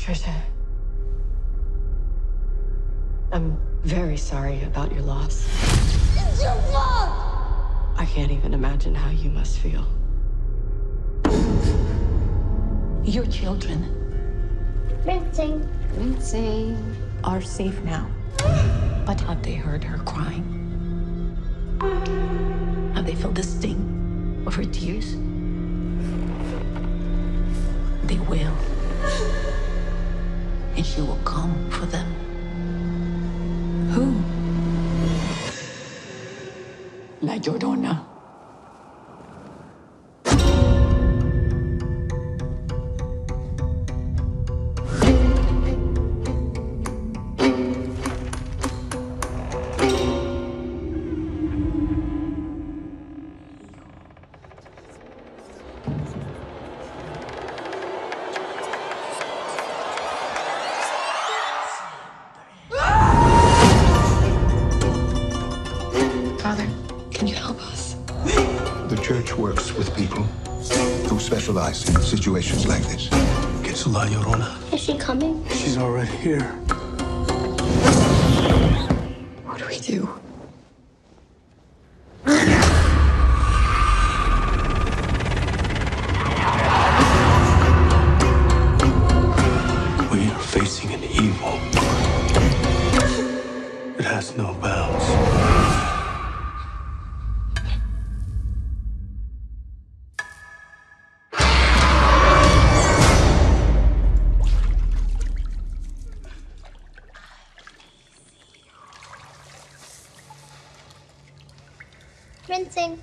Trisha. I'm very sorry about your loss. It's your fault! I can't even imagine how you must feel. Your children Rinsing. Rinsing. are safe now. But have they heard her crying? Have they felt the sting of her tears? They will. And she will come for them. Who? La Llorona. Can you help us? The church works with people who specialize in situations like this. It's La Llorona. Is she coming? She's already here. What do we do? We are facing an evil. It has no bounds. rinsing.